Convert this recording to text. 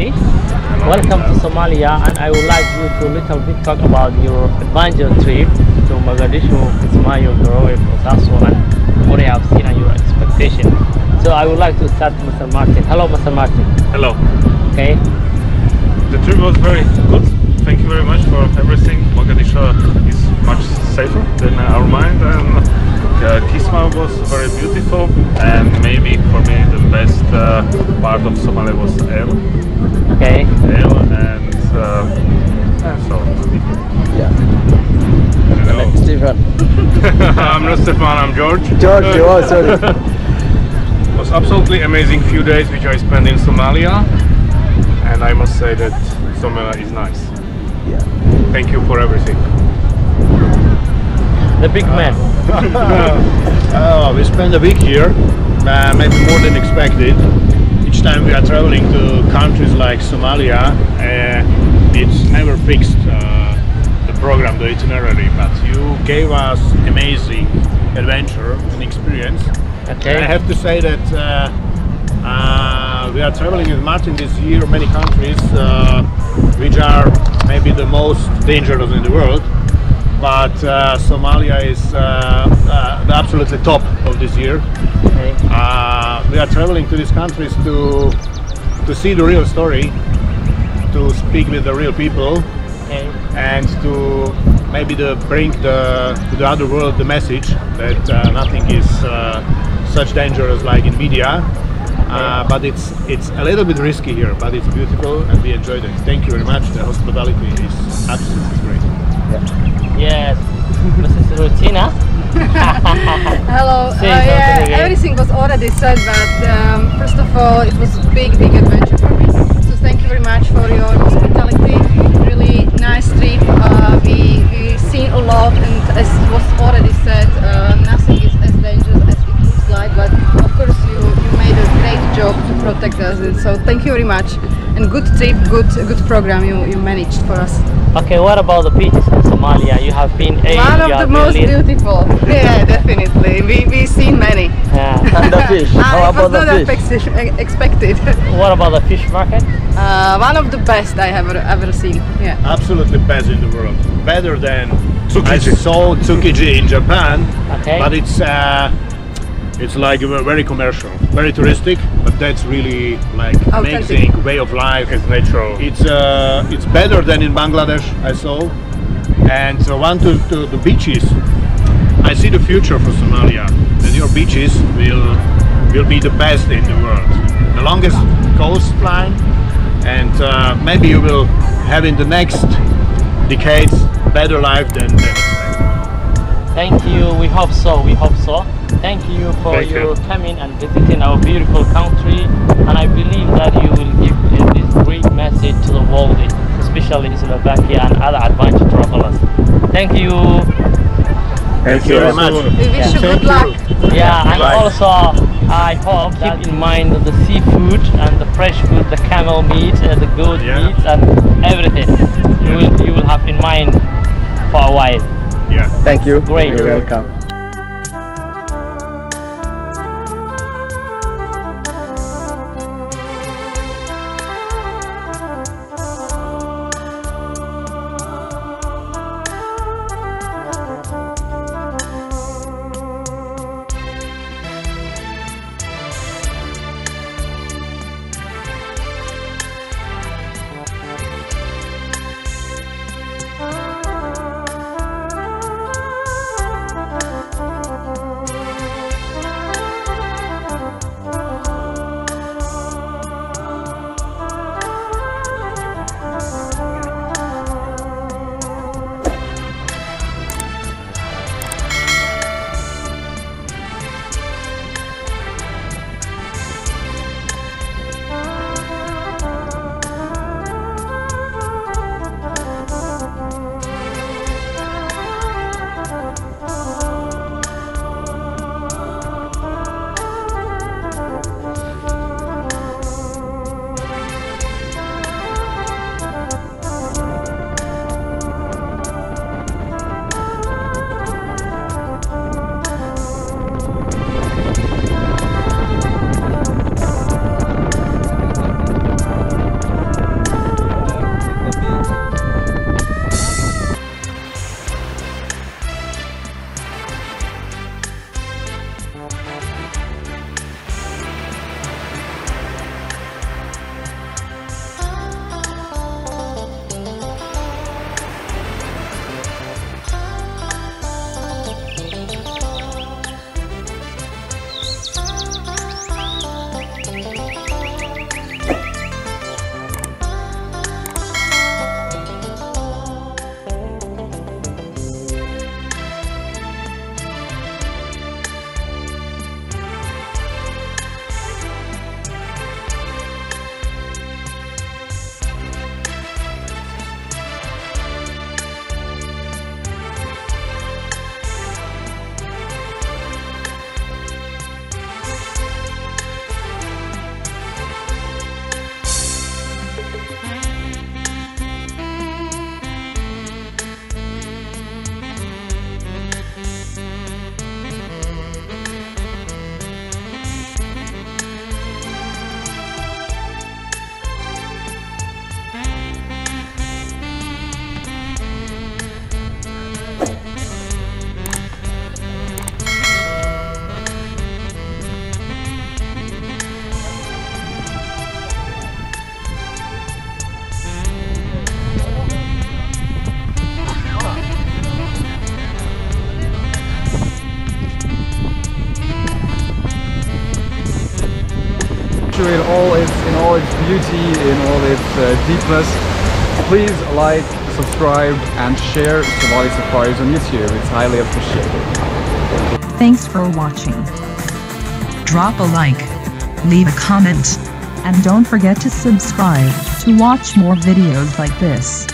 everybody. Welcome to Somalia, and I would like you to a little bit talk about your adventure trip to Mogadishu, Kismayo, Garowe, Bosaso, and what you have seen and your expectation. So I would like to start Mr. Martin. Hello, Mr. Martin. Hello. Okay. The trip was very good. Thank you very much for everything. Mogadishu is much safer than our mind and uh, Kismayo was very beautiful and maybe for me the best uh, part of Somalia was Eyl. Okay. Eyl and, uh, and so Yeah. Hello. Stefan. I'm not Stefan, I'm George. George, oh, sorry. It was absolutely amazing few days which I spent in Somalia and I must say that Somalia is nice. Yeah. Thank you for everything. The big man. Oh, we spend a week here, uh, maybe more than expected. Each time we are traveling to countries like Somalia, uh, it's never fixed uh, the program, the itinerary, but you gave us amazing adventure and experience. Okay. I have to say that uh, uh, we are traveling with Martin this year many countries uh, which are maybe the most dangerous in the world but uh, Somalia is uh, uh, the absolutely top of this year. Okay. Uh, we are traveling to these countries to to see the real story, to speak with the real people, Okay. and to maybe the bring the to the other world the message that uh, nothing is uh, such dangerous like in media. Uh, but it's it's a little bit risky here, but it's beautiful and we enjoyed it. Thank you very much. The hospitality is absolutely great. Yes. Mrs. Rutina. Hello. Uh, yeah, everything was already said, but um, first of all, it was a big, big adventure for me. So thank you very much for your hospitality. Really nice trip. Uh, we we seen a lot, and as was already said, uh, nothing is as dangerous as it looks like. But of course, you you made a great job to protect us, and so thank you very much. And good trip, good good program you, you managed for us. Okay, what about the beaches in Somalia? You have been A, One of the most been beautiful. Yeah, definitely. We we seen many. Yeah. And the fish. How it was about the not fish? expected. expected. What about the fish market? uh, one of the best I have ever, ever seen. Yeah. absolutely best in the world. Better than Tsukiji. I saw Tsukiji in Japan, Okay. but it's uh, it's like very commercial, very touristic. But that's really like Authentic. amazing way of life. It's natural. It's uh, it's better than in Bangladesh. I saw, and uh, one to, to the beaches. I see the future for Somalia, and your beaches will will be the best in the world. The longest coastline, and uh, maybe you will have in the next decades better life than, than expected. Thank you. We hope so. We hope so. Thank you for Thank you. your coming and visiting our beautiful country. And I believe that you will give uh, this great message to the world, especially Slovakia and other adventure travelers. Thank you. Thank you very much. We wish you good luck. Yeah, and Bye. also I hope keep in mind the seafood and the fresh food, the camel meat, uh, the goat Yeah. meat, and everything. You will you will have in mind for a while. Yeah. Thank you. Great. You're welcome. In all its in all its beauty, in all its uh, deepness. Please like, subscribe, and share Somali Safaris on YouTube. It's highly appreciated. Thanks for watching. Drop a like, leave a comment, and don't forget to subscribe to watch more videos like this.